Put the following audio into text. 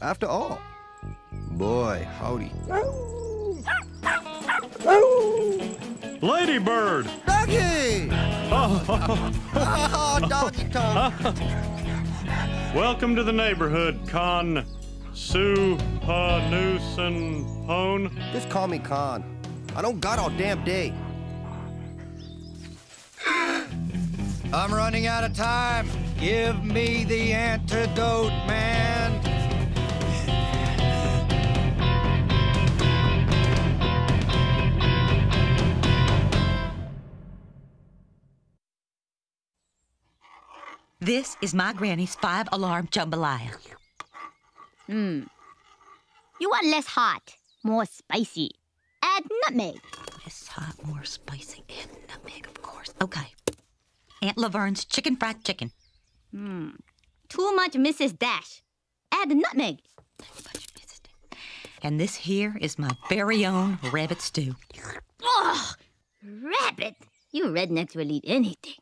after all. Boy, howdy. Ladybird! Doggy! Oh, Oh, doggy tongue. welcome to the neighborhood, Con Su Pa Noosan Hone. Just call me Kahn. I don't got all damn day. I'm running out of time. Give me the antidote, man. This is my granny's five alarm jambalaya. Mmm. You want less hot, more spicy. Add nutmeg. Less hot, more spicy, and nutmeg, of course. Okay. Aunt Laverne's chicken fried chicken. Mmm. Too much Mrs. Dash. Add the nutmeg. Too much, Mrs. D. And this here is my very own rabbit stew. Ugh! Rabbit! You rednecks will eat anything.